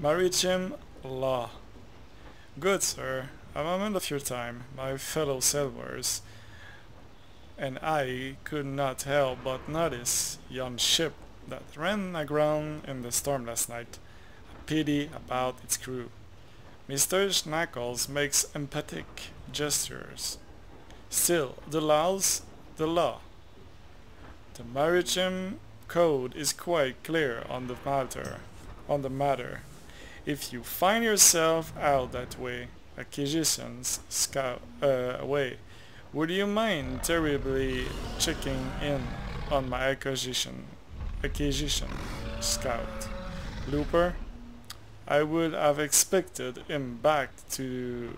Maritime Law. Good sir, a moment of your time, my fellow sailors, and I could not help but notice yon ship that ran aground in the storm last night. A pity about its crew. Mr. Schnackles makes emphatic gestures. Still, the law's the law. The maritime code is quite clear on the matter. On the matter. If you find yourself out that way, acquisitions scout uh, away, would you mind terribly checking in on my acquisition acquisition scout? Looper, I would have expected him back to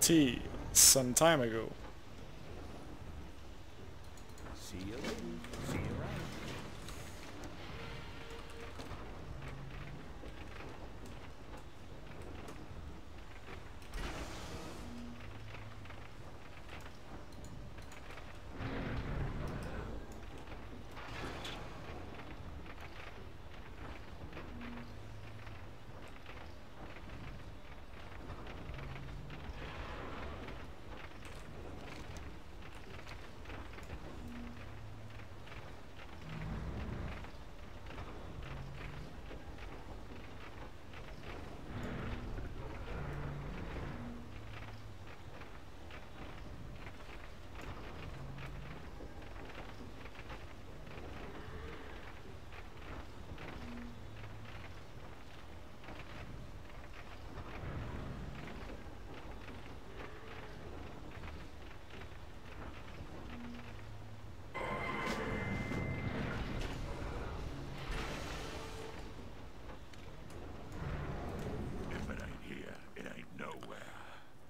tea some time ago. See you later.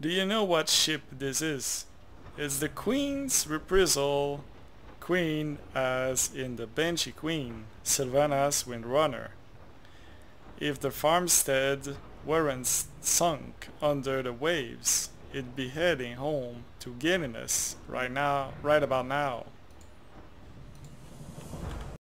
Do you know what ship this is? It's the Queen's Reprisal Queen as in the Banshee Queen, Sylvanas Windrunner. If the farmstead weren't sunk under the waves, it'd be heading home to Guinness right now, right about now.